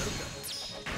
るか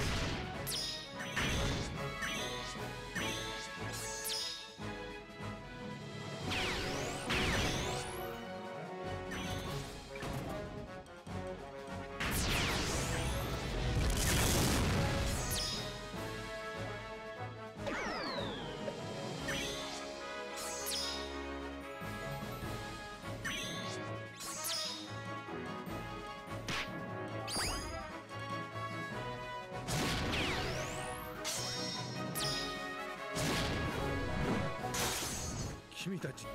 君たち。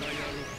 Royal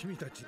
君たち。